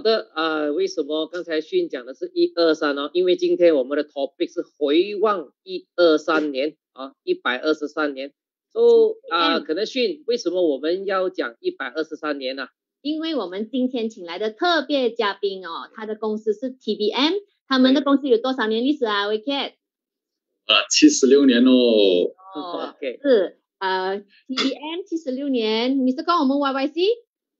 好的，呃，为什么刚才训讲的是一二三呢？因为今天我们的 topic 是回望一二三年啊，一百二十三年。so 啊、嗯可能训为什么我们要讲一百二十三年呢、因为我们今天请来的特别嘉宾哦，他的公司是 TBM，他们的公司有多少年历史啊 w i c k e t 啊，七十六年哦。哦，OK，是呃 TBM 七十六年，你是跟我们 YYC，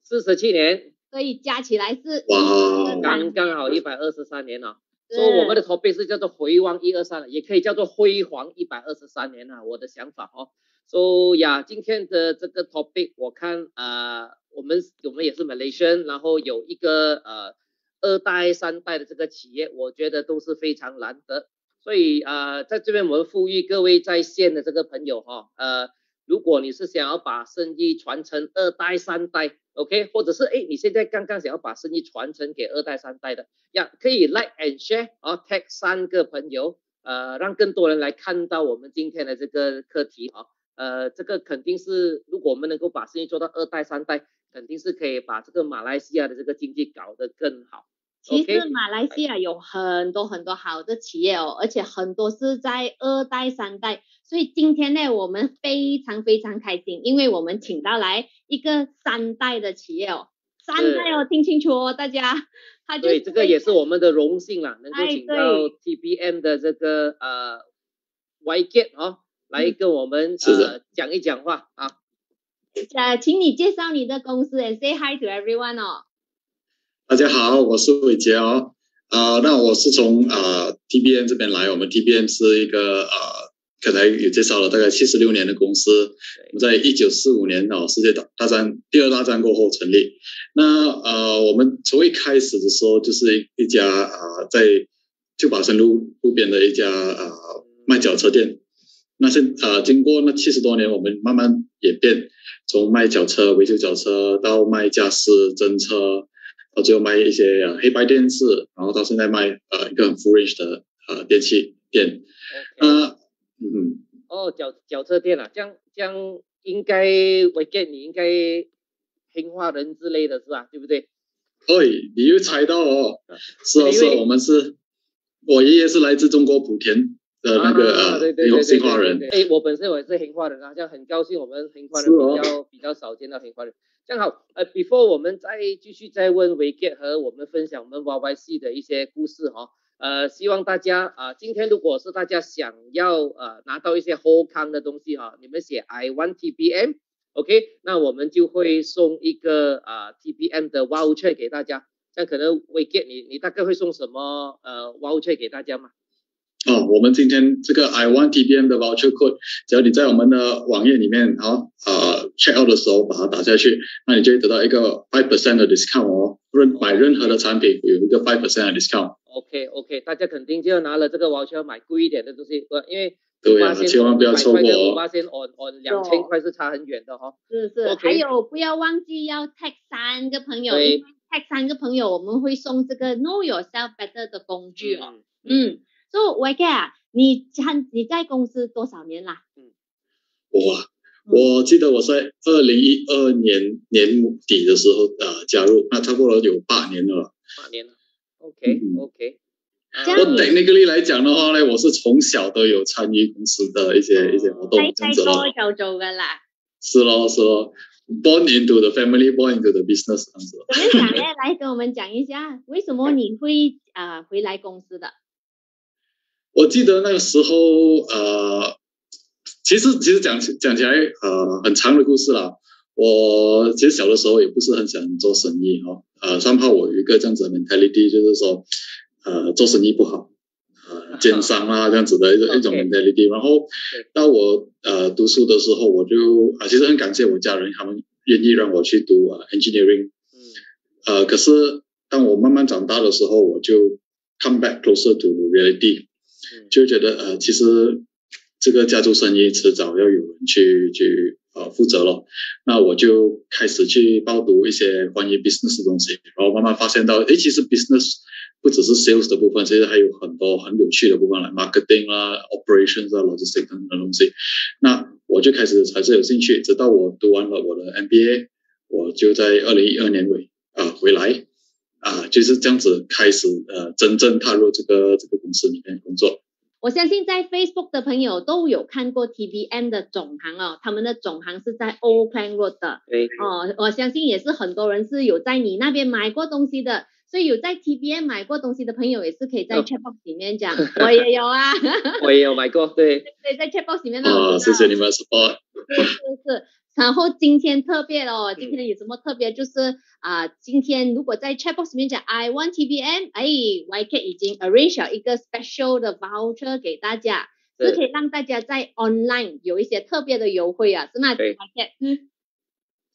四十七年，所以加起来是哇刚刚好一百二十三年了。是所以我们的 topic 是叫做回望一二三，也可以叫做辉煌一百二十三年啊，我的想法哦。所以呀，今天的这个 topic 我看呃，我们我们也是 Malaysian，然后有一个呃二代三代的这个企业，我觉得都是非常难得。所以呃，在这边我们呼吁各位在线的这个朋友哈、呃，如果你是想要把生意传承二代三代，OK，或者是哎你现在刚刚想要把生意传承给二代三代的，呀，可以 like and share 啊，tag 三个朋友，呃，让更多人来看到我们今天的这个课题啊，呃，这个肯定是如果我们能够把生意做到二代三代，肯定是可以把这个马来西亚的这个经济搞得更好。其实马来西亚有很多很多好的企业哦，而且很多是在二代、三代，所以今天呢，我们非常非常开心，因为我们请到来一个三代的企业哦，三代哦，听清楚哦，大家，他就对，这个也是我们的荣幸啦，能够哎请到 TBM 的这个呃 Y Get 哦，来嗯跟我们呃讲一讲话啊。呃，请你介绍你的公司，and say hi to everyone 哦。大家好，我是伟杰哦。啊、那我是从啊、TBM 这边来，我们 TBM 是一个呃，刚才有介绍了，大概七十六年的公司。我们在一九四五年哦，世界大大战第二大战过后成立。那呃，我们从一开始的时候就是一一家啊、在旧宝山路路边的一家啊、卖脚车店。那现啊、经过那七十多年，我们慢慢演变，从卖脚车、维修脚车到卖家私、真车，到最后卖一些呃黑白电视，然后到现在卖呃一个很 range 的呃电器店。OK，那嗯，哦，脚脚车店啊，这样这样应该我 Get 你应该黑化人之类的是吧？对不对？哎，你又猜到哦，是哦是哦，我们是，我爷爷是来自中国莆田的那个有对新华人哎，我本身我也是黑化人啊，这样很高兴我们黑化人比较、比较少见到黑化人。这样好，呃，before 我们再继续再问维 get 和我们分享我们 YYC 的一些故事哈、呃，希望大家啊、今天如果是大家想要呃拿到一些 whole 康的东西哈、你们写 I want TBM。OK，那我们就会送一个啊、TBM 的 voucher 给大家。这样可能维 get 你你大概会送什么呃 voucher 给大家吗？哦，我们今天这个 I want TBM 的 voucher code，只要你在我们的网页里面，好呃 check out 的时候把它打下去，那你就会得到一个 five percent 的 discount 哦。任买任何的产品有一个 five percent 的 discount。OK OK，大家肯定就要拿了这个 voucher 买贵一点的东西，呃，因为对啊千万不要错过哦。五八千 on on 两千块是差很远的哈、是是。还有不要忘记要 tag 三个朋友，tag 三个朋友，我们会送这个 Know Yourself Better 的工具哦。嗯，嗯，所以啊，你参你在公司多少年啦？哇，我记得我在二零一二年年底的时候呃加入，那差不多有八年了啦。八年了。OK 嗯 OK，我这样你 technically 来讲的话呢，我是从小都有参与公司的一些一些活动再，再这样子咯。多就做噶啦。是咯是咯，born into the family, born into the business 这样子。怎么讲呢？来跟我们讲一下，为什么你会啊、呃回来公司的？我记得那个时候，呃，其实其实讲起讲起来，呃，很长的故事啦。我其实小的时候也不是很想做生意哦、呃，上怕我有一个这样子的 mentality，就是说，呃，做生意不好，呃，奸商啊这样子的一种 一种 mentality。然后到我呃读书的时候，我就啊、其实很感谢我家人，他们愿意让我去读啊、engineering。嗯呃，可是当我慢慢长大的时候，我就 come back closer to reality。就觉得呃，其实这个家族生意迟早要有人去去呃负责了。那我就开始去报读一些关于 business 的东西，然后慢慢发现到，诶，其实 business 不只是 sales 的部分，其实还有很多很有趣的部分，来 marketing 啦、operations 啊、logistics 等等的东西。那我就开始还是有兴趣，直到我读完了我的 MBA，我就在二零一二年尾啊、回来。啊，就是这样子开始呃，真正踏入这个这个公司里面工作。我相信在 Facebook 的朋友都有看过 TBM 的总行哦，他们的总行是在 Oakland Road 的。对，哦，我相信也是很多人是有在你那边买过东西的，所以有在 TBM 买过东西的朋友也是可以在哦。Chat box 里面讲，我也有啊，我也有买过，对，对，在 chat box 里面让我啊，知道谢谢你们 support。是是是。然后今天特别哦，今天有什么特别？就是啊、今天如果在 chat box 里面讲 I want TBM，哎，YK 已经 arrange 了一个 special 的 voucher 给大家，是是可以让大家在 online 有一些特别的优惠啊，是吗对？YK，嗯，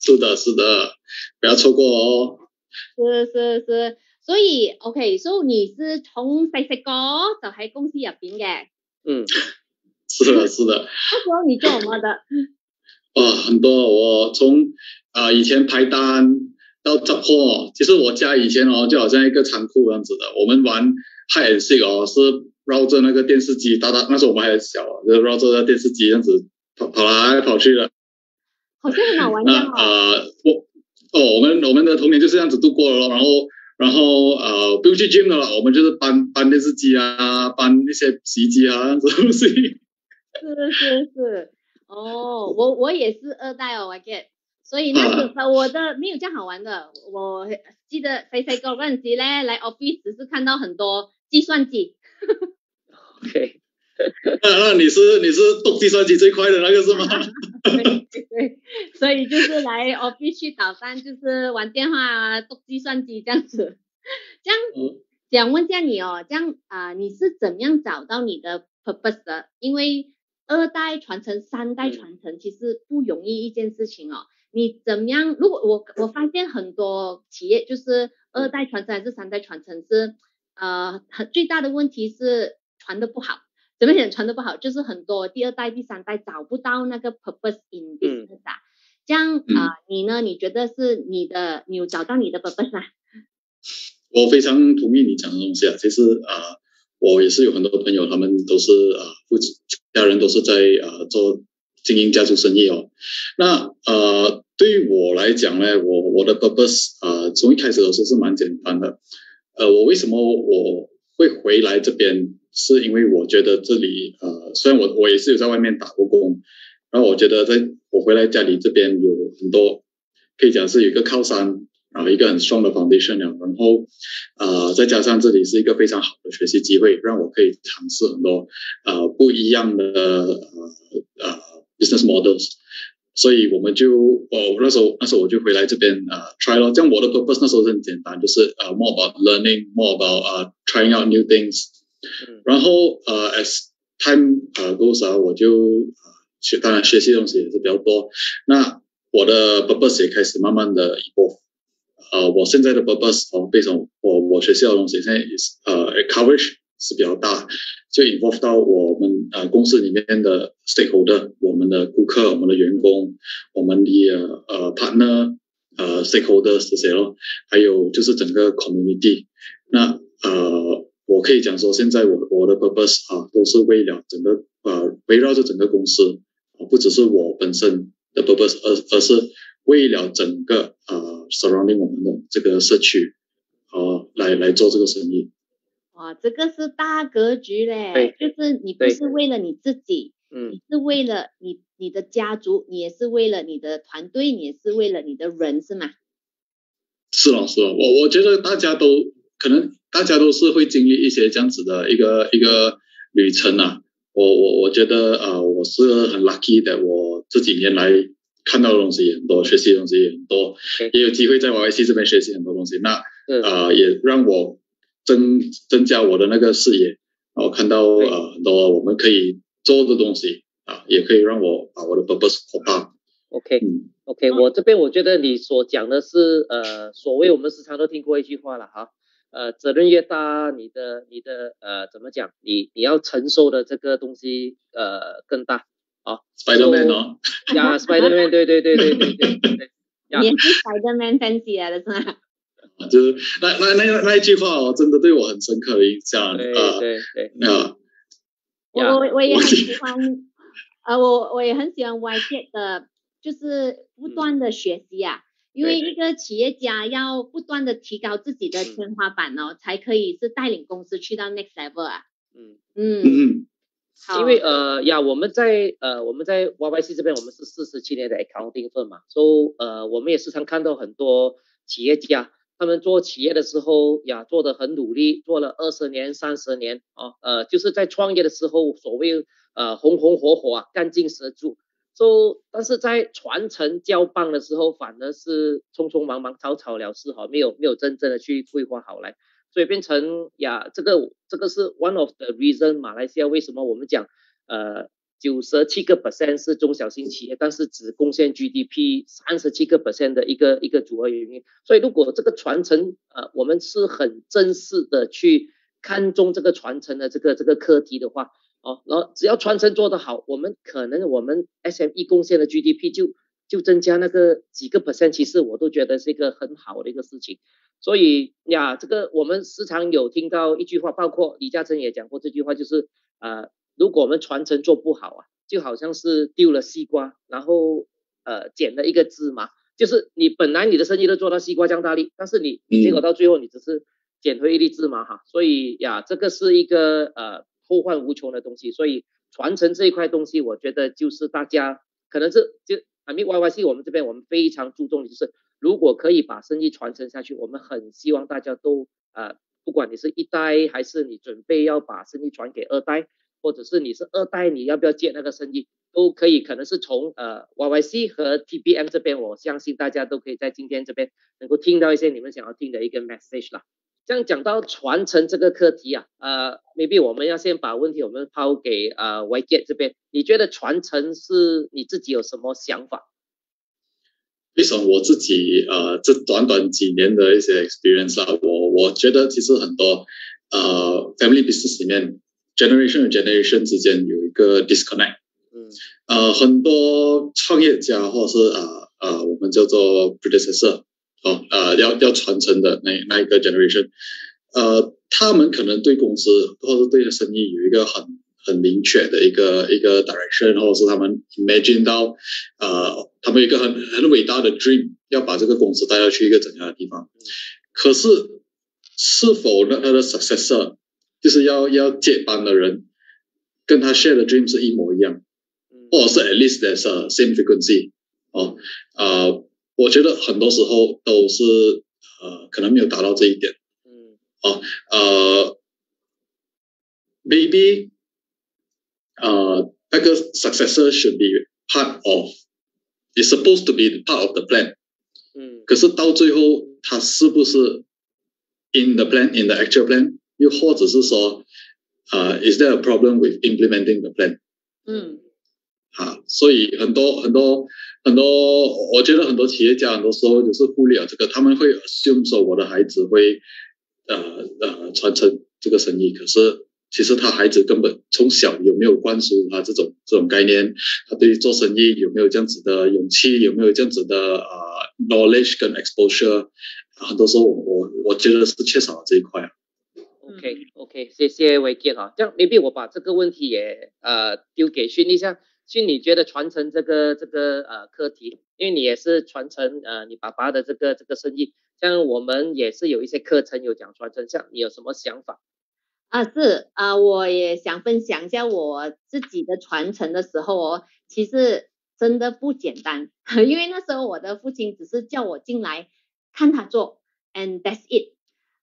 是的，是的，不要错过哦。是是是。所以 OK，所、以你是從細細個就喺公司入邊嘅，嗯，是的，是的。那時候你做什麼的？哇，很多。我从啊、以前排单到杂货，其实我家以前哦就好像一个仓库这样子的。我们玩 hide and seek 哦，是绕着那个电视机，打打那时候我们还很小啊，就是绕着那电视机这样子跑跑来跑去的。好像很好玩那這樣哦。呃，我哦，我们我们的童年就是这样子度过了咯。然后然后呃，不用去 gym 的了，我们就是搬搬电视机啊，搬那些洗衣机啊，這樣子東西。是是是，哦，我我也是二代哦，我 get，所以那时候 我的没有这样好玩的，我记得細細個嗰陣時咧，来 office 只是看到很多计算机，OK，那那你是你是讀計算机最快的那个是吗？对对，所以就是来 office 去捣蛋，就是玩电话啊，讀計算机这样子，这样。嗯想问下你哦，这样啊、你是怎样找到你的 purpose 的？因為二代传承、三代传承其实不容易一件事情哦。你怎麼樣？如果我我发现很多企业就是二代传承还是三代传承是，呃，很最大的问题是传的不好。怎么讲传的不好？就是很多第二代、第三代找不到那个 purpose in business 啊。這樣啊、你呢？你觉得是你的，你有找到你的 purpose 嗎？我非常同意你讲的东西啊。其實啊、呃我也是有很多朋友，他们都是啊，父、家人都是在啊做经营家族生意哦。那呃，对于我来讲呢，我我的 purpose 啊、从一开始的时候是蛮简单的。呃，我为什么我会回来这边，是因为我觉得这里呃，虽然我我也是有在外面打过工，然后我觉得在我回来家里这边有很多可以讲是有一个靠山。啊，一个很 strong 的 foundation 了，然后，呃，再加上这里是一个非常好的学习机会，让我可以尝试很多，呃，不一样的，呃，呃，business models，所以我们就，哦那时候那时候我就回来这边，呃，try 咯，这样我的 purpose 那时候是很简单，就是，呃，more about learning，more about，呃，trying out new things，嗯然后，呃，as time，呃，goes 啊，我就，呃，学当然学习东西也是比较多，那我的 purpose 也开始慢慢的 evolve。呃，我现在的 purpose 哦，非常我我学校的东西，现在也是呃 coverage 是比较大，就 involve 到我们呃公司里面的 stakeholder，我们的顾客、我们的员工、我们的呃 partner 呃 stakeholders 這些咯，还有就是整个 community。那呃，我可以讲说，现在我我的 purpose 啊，都是为了整个呃围绕着整个公司，啊，不只是我本身的 purpose，而而是为了整个呃 surrounding 我们的这个社区，呃，来来做这个生意。哇，这个是大格局嘞，就是你不是为了你自己，嗯你是为了你你的家族，你也是为了你的团队，你也是为了你的人，是吗？是咯，是咯，我我觉得大家都可能大家都是会经历一些这样子的一个一个旅程啊。我我我觉得呃，我是很 lucky 的，我这几年來看到的东西也很多，学习的东西也很多也有机会在 YYC 这边学习很多东西。那啊呃，也让我增增加我的那个视野，然后看到呃很多我们可以做的东西啊，也可以让我把我的 purpose 扩大。，OK 嗯 OK，我这边我觉得你所讲的是呃，所谓我们时常都听过一句话了哈，呃，责任越大，你的你的呃怎么讲，你你要承受的这个东西呃更大。哦，Spider Man 哦，呀，Spider Man，对对对对对对。也是 Spider Man 粉丝来的，真的。就是那那那那一句话哦，真的对我很深刻的印象。对对对，那，我我也很喜欢，啊，我我也很喜欢 Y J 的，就是不断的学习啊，因为一个企业家要不断的提高自己的天花板哦，才可以是带领公司去到 next level 啊。嗯嗯嗯。因为呃呀，我们在呃我们在 YYC 这边，我们是四十七年的 accounting firm 嘛，所以呃我们也时常看到很多企业家，他们做企业的时候呀，做的很努力，做了二十年、三十年啊，呃，就是在创业的时候，所谓呃红红火火啊，干劲十足。so, 但是在传承交棒的时候，反而是匆匆忙忙、草草了事哈，没有没有真正的去规划好来，所以变成呀，这个这个是 one of the reason 马来西亚为什么我们讲呃九十七个 percent 是中小型企业，但是只贡献 GDP 三十七个 percent 的一个一个组合原因。所以如果这个传承呃我们是很正式的去看重这个传承的这个这个课题的话。哦，然后只要传承做得好，我们可能我们 SME 贡献的 GDP 就就增加那个几个 percent，其实我都觉得是一个很好的一个事情。所以呀，这个我们时常有听到一句话，包括李嘉诚也讲过这句话，就是呃，如果我们传承做不好啊，就好像是丢了西瓜，然后呃捡了一个芝麻，就是你本来你的生意都做到西瓜这样大力，但是你结果到最后你只是捡回一粒芝麻哈。所以呀，这个是一个呃。后患无穷的东西，所以传承这一块东西，我觉得就是大家可能是就啊，咪 Y Y C 我们这边我们非常注重的就是，如果可以把生意传承下去，我们很希望大家都呃，不管你是一代还是你准备要把生意传给二代，或者是你是二代，你要不要接那个生意，都可以，可能是从呃 Y Y C 和 T B M 这边，我相信大家都可以在今天这边能够听到一些你们想要听的一个 message 啦。这样讲到传承这个课题啊，呃，maybe 我们要先把问题我们抛给呃 Y J 这边，你觉得传承是你自己有什么想法？至少我自己呃这短短几年的一些 experience 啊，我我觉得其实很多呃 family business 里面 generation 和 generation 之间有一个 disconnect，嗯，呃很多创业家或者是呃呃我们叫做 predecessor。哦，呃，要要传承的那那一个 generation，呃，他们可能对公司或者对生意有一个很很明确的一个一个 direction，或者是他们 imagine 到，呃，他们有一个很很伟大的 dream，要把这个公司带到去一个怎样的地方？可是是否那他的 successor，就是要要接班的人，跟他 share 的 dream 是一模一样，或者是 at least there's a same frequency，哦，呃。我觉得很多时候都是呃，可能没有达到这一点。嗯。哦，呃，maybe，呃，那个 successor should be part of，is supposed to be part of the plan。嗯。可是到最后，他是不是 in the plan，in the actual plan？又或者是说，呃，is there a problem with implementing the plan？嗯。啊，所以很多很多。很多，我觉得很多企业家很多时候就是忽略了这个，他们会 assume 说我的孩子会呃呃传承这个生意，可是 其实他孩子根本从小有没有灌输他这种这种概念，他对于做生意有没有这样子的勇气，有没有这样子的呃 knowledge 跟 exposure，很多时候我我我觉得是缺少了这一块啊。OK OK，谢谢伟杰哈，这样 maybe 我把这个问题也呃丢给训一下。训你觉得传承这个这个呃课题，因为你也是传承呃你爸爸的这个这个生意，像我们也是有一些课程有讲传承，像你有什么想法？啊是啊，我也想分享一下我自己的传承的时候哦，其实真的不简单，因为那时候我的父亲只是叫我进来看他做，and that's it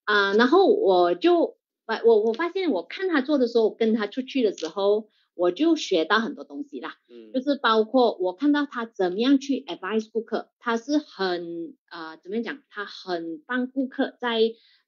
啊，然后我就我我我发现我看他做的时候，跟他出去的时候。我就学到很多东西啦，嗯，就是包括我看到他怎么样去 advise 顾客，他是很呃怎么样讲，他很帮顾客在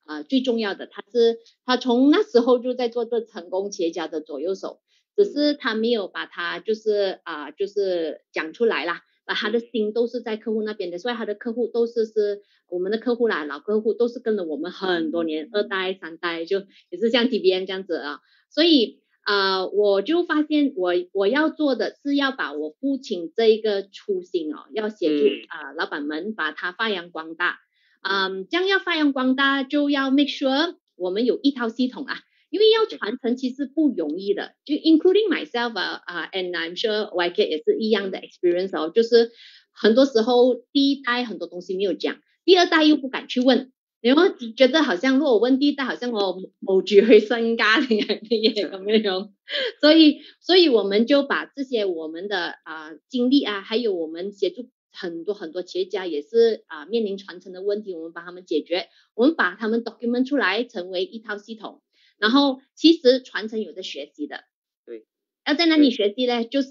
呃最重要的，他是他从那时候就在做这成功企业家的左右手，只是他没有把他就是啊就是讲出来啦，把他的心都是在客户那边的，所以他的客户都是是我们的客户啦，老客户都是跟了我们很多年，二代三代就也是像 T B N 这样子啊，所以。啊，我就发现我我要做的是要把我父亲这一个初心哦，要协助啊老板们把它发扬光大。嗯，这样要发扬光大，就要 make sure 我们有一套系统啊，因为要传承其实不容易的，就 including myself 啊啊，and I'm sure YK 也是一样的 experience 哦，就是很多时候第一代很多东西没有讲，第二代又不敢去问。然后觉得好像如果我问第一代好像我冇住去身家定係乜嘢咁樣樣，所以所以我们就把这些我们的啊经历啊，还有我们协助很多很多企业家也是啊面临传承的问题，我们帮他们解决，我们把他们 document 出来成为一套系统，然后其实传承有的学习的，对，要在哪里学习呢？就是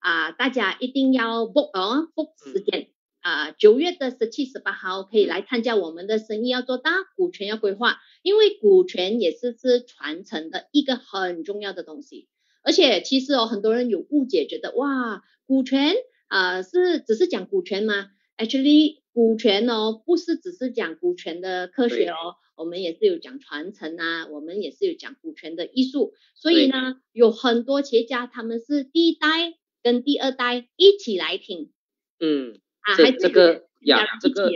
啊大家一定要 book 哦 book 时间。啊，九月的十七、十八号可以来参加我们的生意要做大，股权要规划，因为股权也是是传承的一个很重要的东西。而且其实哦，很多人有误解，觉得哇，股权啊是只是讲股权吗？Actually，股权哦不是只是讲股权的科学哦，我们也是有讲传承啊，我们也是有讲股权的艺术。所以呢，有很多企业家他们是第一代跟第二代一起来听，嗯。啊，这这个呀，这个，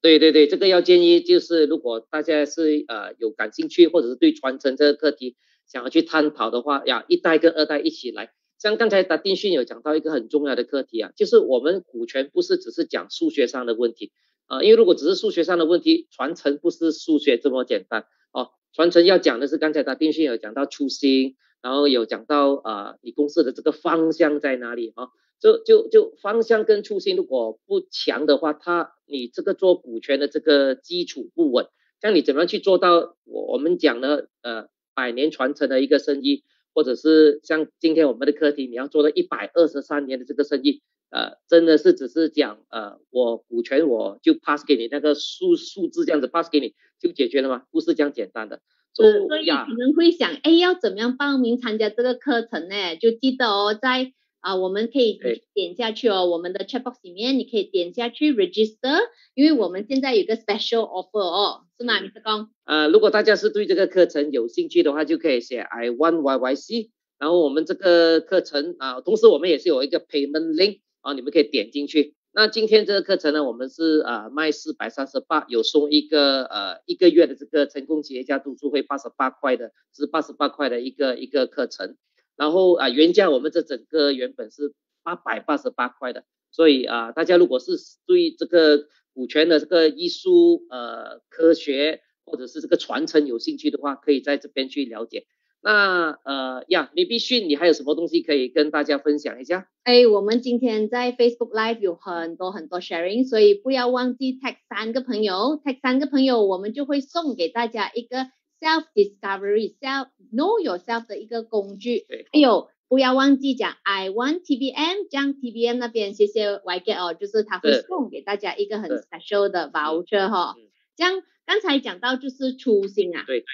对对对，这个要建议就是，如果大家是呃有感兴趣，或者是对传承这个课题想要去探讨的话，呀，一代跟二代一起来。像刚才达丁逊有讲到一个很重要的课题啊，就是我们股权不是只是讲数学上的问题啊，因为如果只是数学上的问题，传承不是数学这么简单哦。传承要讲的是刚才达丁逊有讲到初心，然后有讲到啊你公司的这个方向在哪里啊。就就就方向跟初心如果不强的话，他你这个做股权的这个基础不稳，像你怎么样去做到我我们讲的呃百年传承的一个生意，或者是像今天我们的课题，你要做到一百二十三年的这个生意，呃真的是只是讲呃我股权我就 pass 给你那个数数字这样子 pass 给你就解决了吗？不是这样简单的。所以可能会想，哎要怎么样报名参加这个课程呢？就记得哦在。啊，我们可以点下去哦，我们的 chat box 里面你可以点下去 register，因为我们现在有个 special offer 哦，是吗，Mr. 公？呃，如果大家是对这个课程有兴趣的话，就可以写 I want YYC，然后我们这个课程啊，同时我们也是有一个 payment link 啊，你们可以点进去。那今天这个课程呢，我们是啊卖四百三十八，有送一个呃一个月的这个成功企业家读书会八十八块的，是八十八块的一个一个课程。然后啊，原价我们这整个原本是八百八十八块的，所以啊，大家如果是对这个股权的这个艺术呃科学或者是这个传承有兴趣的话，可以在这边去了解。那呃呀，李必逊，你还有什么东西可以跟大家分享一下？哎，我们今天在 Facebook Live 有很多很多 sharing，所以不要忘记 tag 三个朋友，tag 三个朋友，我们就会送给大家一个。Self discovery self know yourself 的一个工具，还有不要忘记讲 I want TBM，将 TBM 那边谢谢 YG 哦，就是他会送给大家一个很 special 的 voucher 哈。这样刚才讲到就是初心啊，对，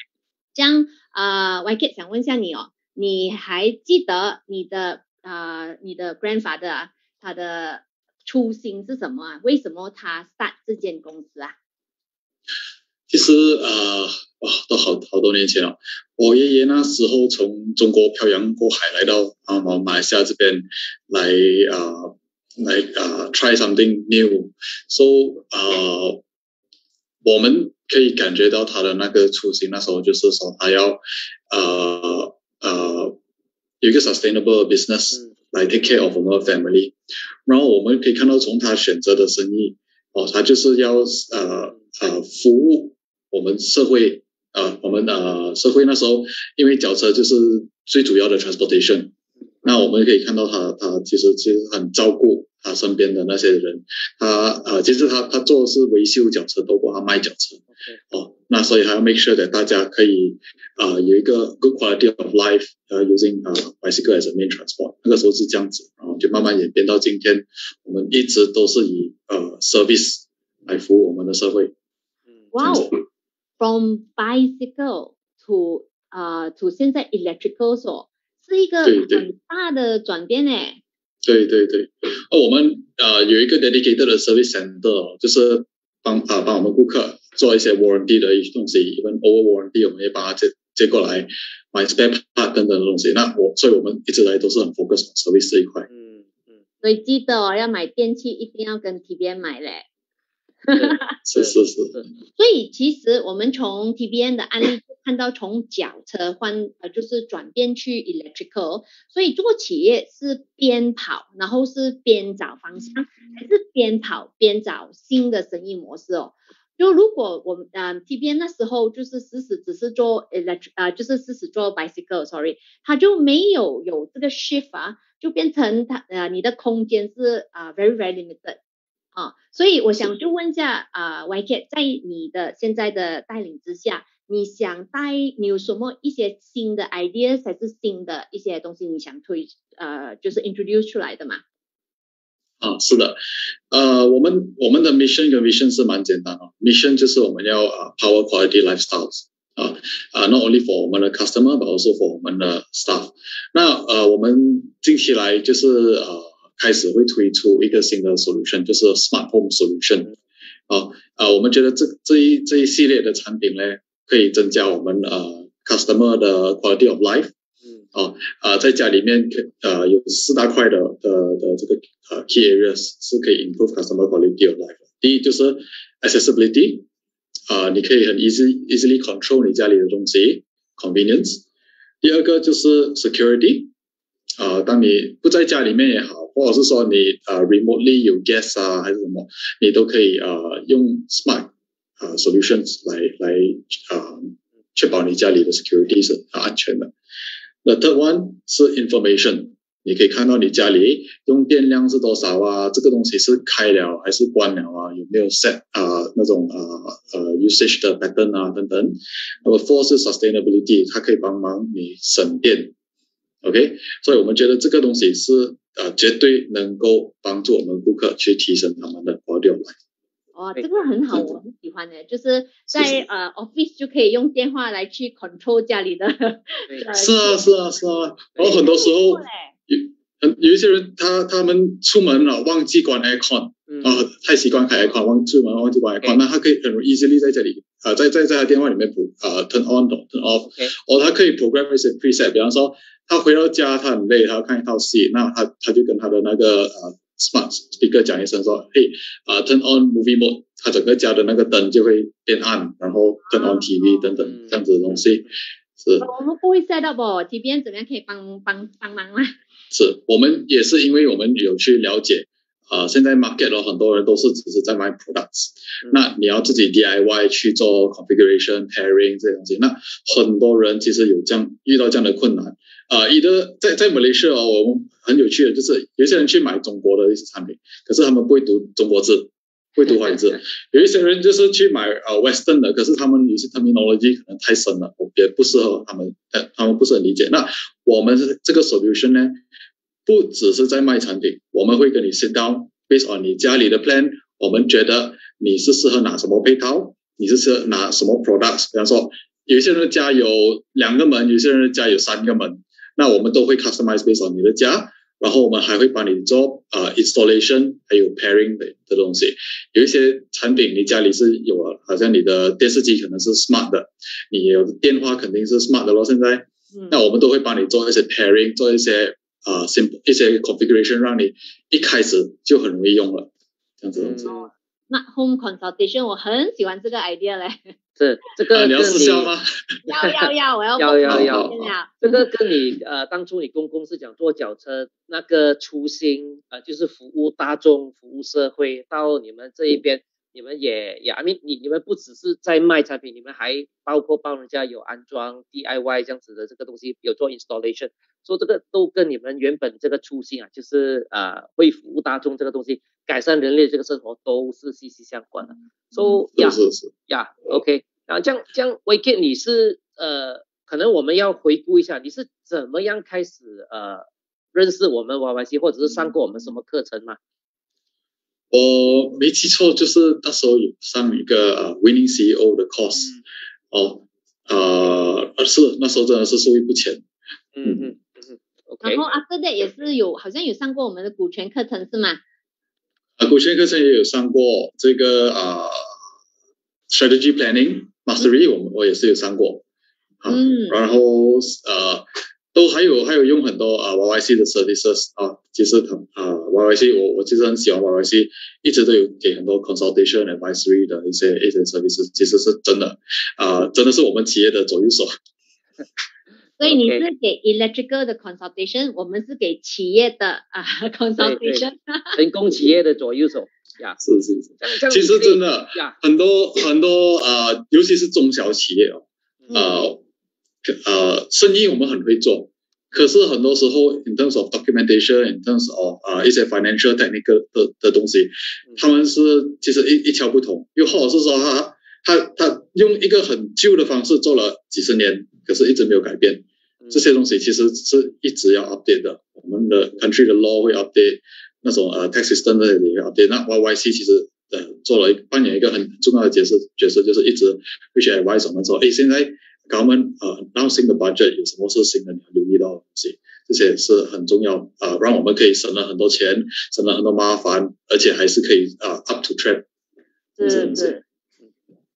这样呃 YG 想问一下你哦，你还记得你的呃你的 grandfather 啊他的初心是什么啊？为什么他 start 这间公司啊？其实呃，哇，都好好多年前了。我爷爷那时候从中国漂洋过海来到啊马来西亚这边来啊来啊 try something new。So 啊，我们可以感觉到他的那个初心，那时候就是说他要啊啊有一个 sustainable business 来 take care of our family。然后我们可以看到从他选择的生意哦，他就是要呃呃服务。我们社会啊，我们啊社会那时候，因为轿车就是最主要的 transportation，那我们可以看到他他其实其实很照顾他身边的那些人，他啊其实他他做的是维修轿车多过他卖轿车，哦，那所以还要 make sure that 大家可以啊有一个 good quality of life，呃 using 啊 bicycle as a main transport，那个时候是这样子，然后就慢慢演变到今天，我们一直都是以呃 service 来服务我们的社会。哇哦。From bicycle to 啊，to 现在 electrical 所是一个很大的转变诶。对对对，哦，我们呃有一个 dedicated 的 service center，就是帮啊帮我们顾客做一些 warranty 的一些东西，even over warranty 我们也把它接接过来买 spare part 等等的东西。那我所以我们一直来都是很 focus on service 这一块。嗯嗯。所以记得哦，要买电器一定要跟 TBM 买嘞。是是是，所以其实我们从 T B N 的案例看到，从脚车换呃就是转变去 electrical，所以做企业是边跑，然后是边找方向，还是边跑边找新的生意模式哦？就如果我们嗯 T B N 那时候就是死死只是做 electric 啊，就是死死做 bicycle，sorry，它就没有有这个 shift 啊，就变成它呃你的空间是啊 very very limited。啊，所以我想就问一下啊、呃、，YK，在你的现在的带领之下，你想带你有什么一些新的 ideas 还是新的一些东西你想推呃就是 introduce 出来的嘛？啊，是的，呃，我们我们的 mission 跟 vision 是蛮简单的，mission 就是我们要啊 power quality lifestyles 啊啊，not only for 我们的 customer，but also for 我们的 staff。那呃，我们近期来就是呃开始会推出一个新的 solution，就是 smart home solution。啊啊，我们觉得这这一这一系列的产品呢，可以增加我们呃 customer 的 quality of life。嗯啊啊，在家里面可呃有四大块的的的这个呃 key areas 是可以 improve customer quality of life。第一就是 accessibility，啊，你可以很 easy easily control 你家里的东西，convenience。第二个就是 security，啊，当你不在家里面也好，或者是说你呃 remotely 有 guest 啊还是什么，你都可以呃用 smart 啊 solutions 来来呃确保你家里的 security 是安全的。The third one 是 information，你可以看到你家里用电量是多少啊，这个东西是开了还是关了啊，有没有 set 啊、那种呃呃 usage 的 pattern 啊等等。那么 four 是 sustainability，它可以帮忙你省电。OK，所以我们觉得这个东西是呃绝对能够帮助我们顾客去提升他们的 quality of life。哦，对。这个很好，我很喜欢的，就是在呃 office 就可以用电话来去 control 家里的。是啊是啊是啊，然后很多时候有很有一些人他他们出门了忘记关 aircon。嗯。啊，太习惯开 aircon，忘记完忘记关 aircon，、对那他可以很 easily 在这里啊、在在在他电话里面补啊、turn on turn off，OK 哦，他可以 program 一些 preset，比方说他回到家他很累，他要看一套戏，那他他就跟他的那个呃 smart speaker 讲一声说，嘿啊、turn on movie mode，他整个家的那个灯就会变暗，然后 turn on TV 等等嗯这样子的东西，是。我们不会 set up 哦，T B N 怎么样可以帮帮帮忙吗？是，我们也是因为我们有去了解。啊，现在 market 有很多人都是只是在卖 products，、嗯那你要自己 DIY 去做 configuration pairing 这些东西，那很多人其实有这样遇到这样的困难。啊，一个在在马来西亚哦，我们很有趣的就是有些人去买中国的一些产品，可是他们不会读中国字，不会读华语字。有一些人就是去买呃 Western 的，可是他们有些 terminology 可能太深了，也不适合他们，呃，他们不是很理解。那我们是这个 solution 呢，不只是在卖产品，我们会跟你 sit down based on 你家里的 plan，我们觉得你是适合拿什么配套，你是适合拿什么 products，比方说有些人的家有两个门，有些人的家有三个门，那我们都会 customize based on 你的家。然后我们还会帮你做呃 installation，还有 pairing 的的东西。有一些产品你家里是有了，好像你的电视机可能是 smart 的，你有电话肯定是 smart 的咯。现在，嗯那我们都会帮你做一些 pairing，做一些呃 simple 一些 configuration，让你一开始就很容易用了，这样子。东西。嗯那 home consultation 我很喜欢这个 idea 嘞，是这啊，你要个跟试效吗？要要 要，我要要要要。这个跟你呃当初你公公是讲做脚车那个初心呃就是服务大众、服务社会，到你们这一边，你们也也，I mean 你你们不只是在卖产品，你们还包括帮人家有安装 DIY 这样子的这个东西，有做 installation，说这个都跟你们原本这个初心啊，就是呃会服务大众这个东西，改善人类这个生活都是息息相关的。So 呀、是是是，呀、OK，然后这样这样 w i k e 你是呃，可能我们要回顾一下，你是怎么样开始呃认识我们 YYC，或者是上过我们什么课程吗？我没记错，就是那时候有上一个呃 Winning CEO 的 course，、哦，呃，是那时候真的是受益不浅。嗯嗯，OK，然后 after that 也是有好像有上过我们的股权课程是吗？啊，股权课程也有上过这个啊、strategy planning mastery，、我们我也是有上过。啊、嗯然后呃，都还有还有用很多啊、YYC 的 services 啊，其实很啊 YYC 我我其实很喜欢 YYC，一直都有给很多 consultation advisory 的一些一些 services，其实是真的啊、真的是我们企业的左右手。所以你是给 electrical 的 consultation，我们是给企业的啊 consultation。成功企业的左右手呀，是是是，其实真的呀，很多很多呃，尤其是中小企业哦，嗯。呃呃，生意我们很会做，可是很多时候，in terms of documentation，in terms of 啊、一些 financial technical 的的东西，他们是其实一一窍不通，又或者是说他他他用一个很旧的方式做了几十年，可是一直没有改变。这些东西其实是一直要 update 的，我们的 country 的 law 会 update，那种呃 tax system 的也会 update。那 YYC 其实呃做了一扮演一个很重要的角色，角色就是一直会去 advise 我们说，哎，现在 government 呃 announcing 的 budget 有什么是新的你要留意到的东西，这些是很重要啊、呃，让我们可以省了很多钱，省了很多麻烦，而且还是可以啊、up to track 这些是东西。是，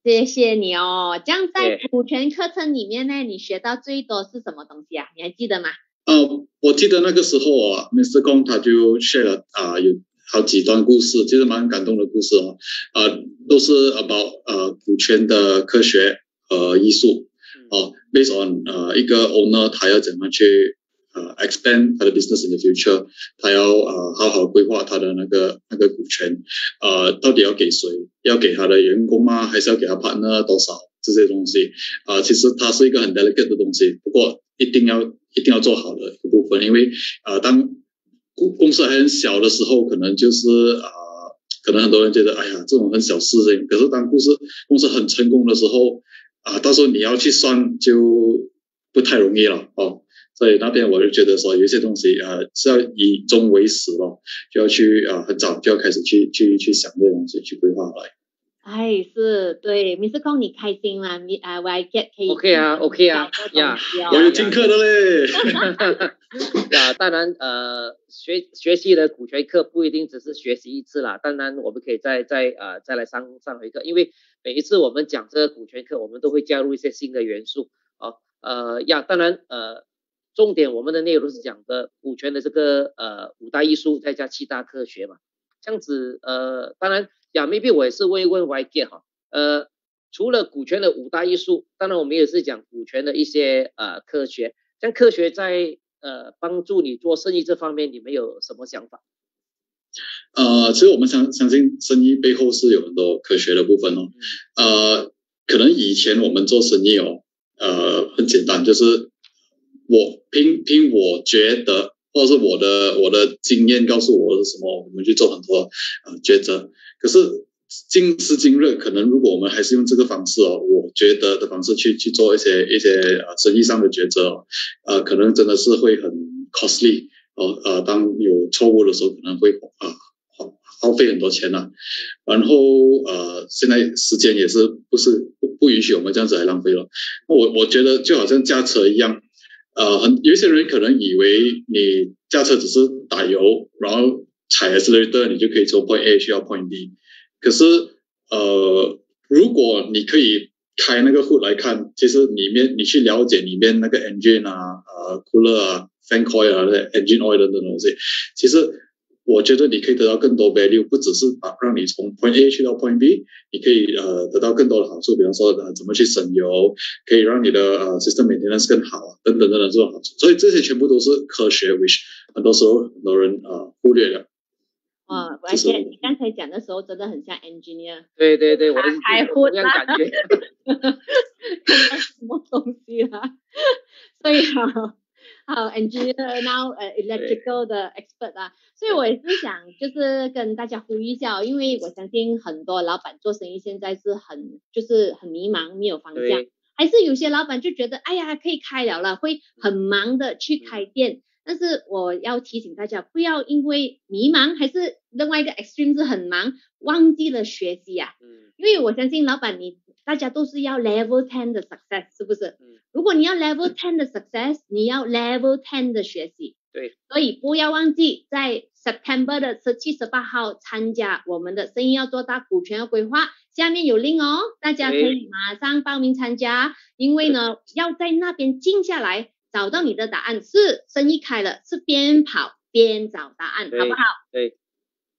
谢谢你哦。这样在股权课程里面呢，你学到最多是什么东西啊？你还记得吗？呃，我记得那个时候啊，Mr. Kong 他就 share 了啊、有好几段故事，其实蛮感动的故事哦，啊、都是 about 呃股权的科学和艺术哦，based on 呃一个 owner 他要怎么去呃 expand 他的 business in the future，他要呃好好规划他的那个那个股权，呃到底要给谁？要给他的员工吗？还是要给他 partner 多少？这些东西啊、其实它是一个很 delicate 的东西，不过一定要一定要做好的一部分，因为啊、当公公司还很小的时候，可能就是啊、可能很多人觉得，哎呀，这种很小事情。可是当公司公司很成功的时候，啊、到时候你要去算就不太容易了哦。所以那边我就觉得说，有些东西呃是要以终为始咯，就要去啊、很早就要开始去去去想这些东西，去规划来。哎，是对，Mr. Kong，你开心吗？你啊，Y get 可以 OK 啊，OK 啊讲这个东西哦我有听课的嘞。啊，当然，呃，学学习的股权课不一定只是学习一次啦，当然我们可以再再呃再来上上回课，因为每一次我们讲这个股权课，我们都会加入一些新的元素哦，呃呀，当然呃，重点我们的内容是讲的股权的这个呃五大艺术再加七大科学嘛，这样子呃，当然呀，maybe 我也是问一问 Y G 哈，呃，除了股权的五大艺术，当然我们也是讲股权的一些呃科学。像科学在呃帮助你做生意这方面，你们有什么想法？呃，其实我们相相信生意背后是有很多科学的部分哦。呃，可能以前我们做生意哦，呃，很简单，就是我凭凭我觉得，或是我的我的经验告诉我是什么，我们去做很多呃抉择。可是今时今日，可能如果我们还是用这个方式哦，我觉得的方式去去做一些一些呃生意上的抉择哦，呃，可能真的是会很 costly 哦，呃，当有错误的时候，可能会啊、耗耗费很多钱呐、然后呃，现在时间也是不是不不允许我们这样子来浪费了。我我觉得就好像驾车一样，呃，很有一些人可能以为你驾车只是打油，然后踩 accelerator 你就可以从 point A 去到 point B。可是呃，如果你可以开那个 hood 来看，其实里面你去了解里面那个 engine 啊、呃 cooler 啊、fan coil 啊、那 engine oil 等等东西，其实我觉得你可以得到更多 value，不只是把让你从 point A 去到 point B，你可以呃得到更多的好处，比方说呃怎么去省油，可以让你的呃 system maintenance 更好啊，等等等等这种好处。所以这些全部都是科学，which 很多时候很多人呃忽略了。哇，这是而且你刚才讲的时候真的很像 engineer，对对对，我也是还有同样混啊感觉。看到什么东西啦？所以好 好 engineer now 呃 electrical 的 expert 啊，所以我也是想就是跟大家呼吁一下哦，因为我相信很多老板做生意现在是很就是很迷茫，没有方向。还是有些老板就觉得，哎呀，可以开了了，会很忙的去开店。但是我要提醒大家，不要因为迷茫，还是另外一个 extreme 是很忙，忘记了学习啊。嗯因为我相信老板你大家都是要 level ten 的 success，是不是？嗯如果你要 level ten 的 success，你要 level ten 的学习。对，所以不要忘记在 September 的十七、十八号参加我们的生意要做大股权要规划，下面有 link 哦，大家可以马上报名参加。因为呢，要在那边静下来，找到你的答案，是生意开了，是边跑边找答案，好不好？对，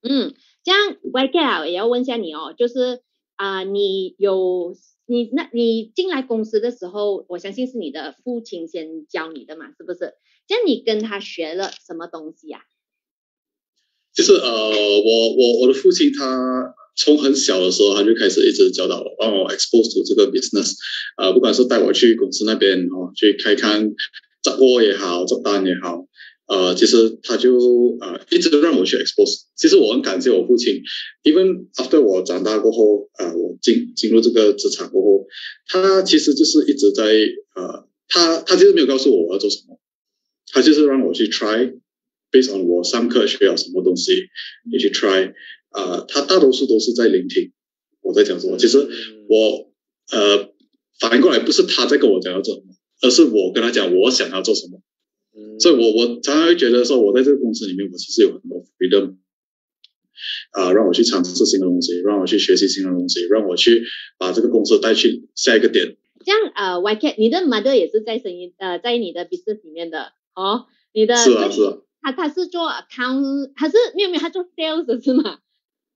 嗯，这样 Y K 啊，也要问一下你哦，就是啊、你有你那你进来公司的时候，我相信是你的父亲先教你的嘛，是不是？这样你跟他学了什么东西呀、就是呃，我我我的父亲他从很小的时候他就开始一直教导我，帮我 expose to 这个 business，呃，不管是带我去公司那边哦去开看砸锅也好，做单也好，呃，其实他就呃一直让我去 expose。其实我很感谢我父亲，even after 我长大过后，呃，我进进入这个职场过后，他其实就是一直在呃，他他其实没有告诉我我要做什么，他就是让我去 try，based on 我上课学了什么东西，你去 try，呃，他大多数都是在聆听我在讲什么。其实我呃反应过来不是他在跟我讲要做什么，而是我跟他讲我想要做什么。嗯所以我我常常会觉得说，我在这个公司里面，我其实有很多 freedom，啊、让我去尝试新的东西，让我去学习新的东西，让我去把这个公司带去下一个点。这样呃，YK，你的 mother 也是在生意呃，在你的 business 里面的哦，你的是啊是啊，他他是做 account，他是没有没有，他做 sales 是吗？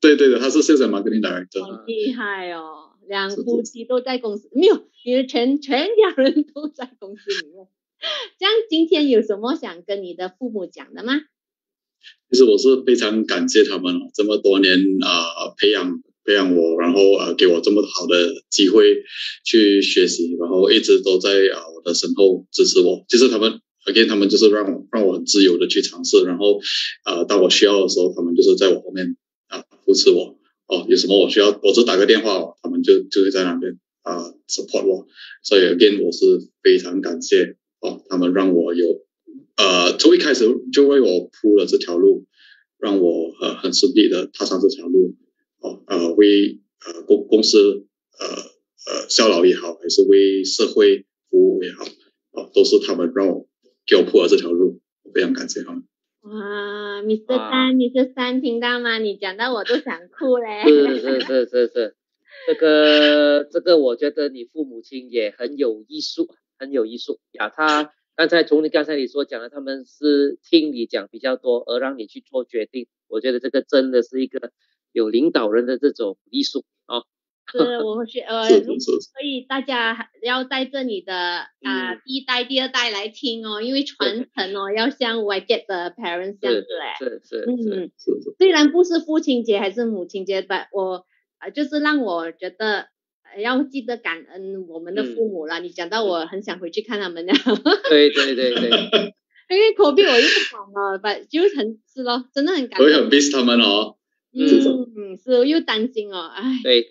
对对的，他是 sales and marketing director。好厉害哦，两夫妻都在公司，没有，你的全全家人都在公司里面。这样今天有什么想跟你的父母讲的吗？其实我是非常感谢他们哦，这么多年啊、培养培养我，然后呃给我这么好的机会去学习，然后一直都在啊、我的身后支持我。其实他们 again 他们就是让我让我很自由的去尝试，然后呃当我需要的时候，他们就是在我后面啊、扶持我。哦，有什么我需要，我只打个电话，他们就就会在那边啊、support 我。所以 again 我是非常感谢哦，他们让我有呃，从一开始就为我铺了这条路，让我呃很顺利的踏上这条路，哦呃为呃公公司呃呃效劳也好，还是为社会服务也好，哦都是他们让我给我铺了这条路，我非常感谢他们。哇，Mr. 哇三，Mr. 三，听到吗？你讲到我都想哭嘞。是是是是是，这个这个，我觉得你父母亲也很有艺术，很有艺术呀。他刚才从你刚才你所讲的，他们是听你讲比较多，而让你去做决定。我觉得这个真的是一个有领导人的这种艺术啊。是，我学呃，所以大家要在这里的啊、嗯第一代、第二代来听哦，因为传承哦要像 YGET 的 parents 这样子哎。是是是，嗯，虽然不是父亲节还是母亲节但，我呃就是让我觉得呃要记得感恩我们的父母啦。你讲到我很想回去看他们了，对对对对，因为 COVID 我又不敢了，吧，就很是咯，真的很感恩。我也很 miss 他们哦。嗯，是我又担心哦，哎，对。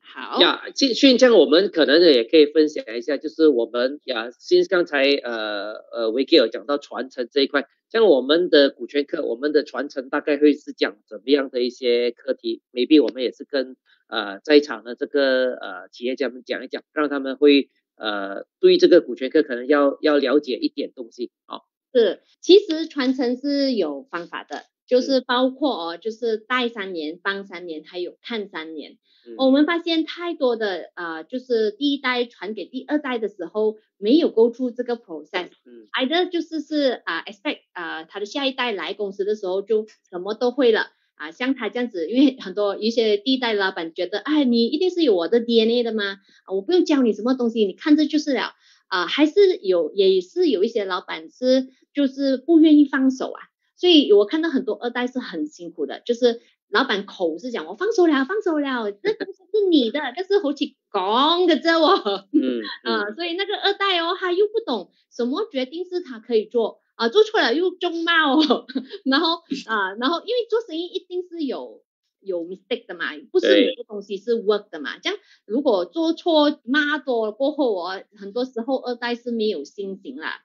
好。呀，继续这样，我们可能也可以分享一下，就是我们呀，新刚才呃呃维吉有讲到传承这一块，像我们的股权课，我们的传承大概会是讲怎么样的一些课题，maybe 我们也是跟呃在场的这个呃企业家们讲一讲，让他们会呃对这个股权课可能要要了解一点东西哦、是，其实传承是有方法的，就是包括哦，就是带三年、帮三年，还有看三年。嗯我们发现太多的呃，就是第一代传给第二代的时候，没有 go through 这个 process，嗯挨的就是是啊、expect 啊、他的下一代来公司的时候就什么都会了。啊，像他这样子，因为很多一些第一代老板觉得，哎，你一定是有我的 DNA 的吗？啊，我不用教你什么东西，你看这就是了。啊，还是有，也是有一些老板是就是不愿意放手啊，所以我看到很多二代是很辛苦的，就是老板口是讲我放手了，放手了，这东西是你的，但是好似讲嘅啫喎。嗯嗯啊，所以那个二代哦，他又不懂什么决定是他可以做啊，做错了又中骂哦，然后啊，然后因为做生意一定是有有 mistake 的嘛，不是对每个东西是 work 的嘛，这样如果做错骂多了过后我，很多时候二代是没有心情啦。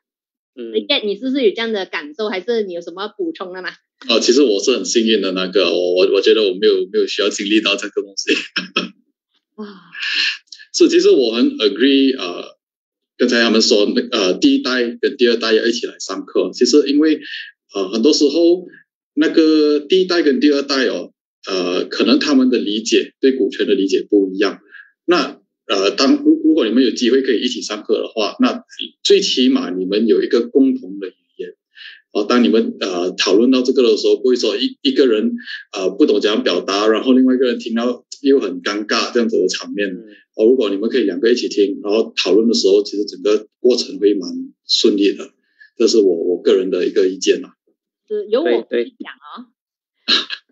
嗯你 get 你是不是有这样的感受，还是你有什么补充的吗？哦，其实我是很幸运的那个，我我我觉得我没有没有需要经历到这个东西。啊，是，其实我很 agree，呃，刚才他们说那呃第一代跟第二代要一起来上课，其实因为呃很多时候那个第一代跟第二代哦，呃可能他们的理解对股权的理解不一样，那呃当如如果你们有机会可以一起上课的话，那最起码你们有一个共同的语言。哦，当你们呃讨论到这个的时候，不会说一一个人呃不懂怎样表达，然后另外一个人听到又很尴尬这样子的场面。如果你们可以两个一起听，然后讨论的时候，其实整个过程会蛮顺利的。这是我我个人的一个意见啦。是由我对去讲哦。